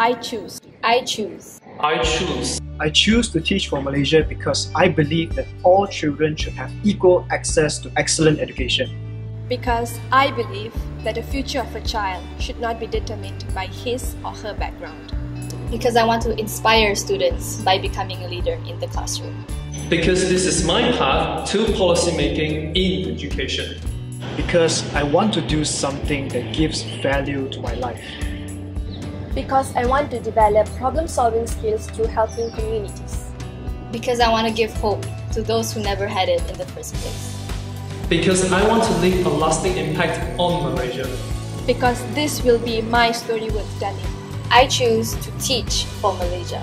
I choose. I choose. I choose. I choose to teach for Malaysia because I believe that all children should have equal access to excellent education. Because I believe that the future of a child should not be determined by his or her background. Because I want to inspire students by becoming a leader in the classroom. Because this is my path to policymaking in education. Because I want to do something that gives value to my life. Because I want to develop problem solving skills through helping communities. Because I want to give hope to those who never had it in the first place. Because I want to leave a lasting impact on Malaysia. Because this will be my story worth telling. I choose to teach for Malaysia.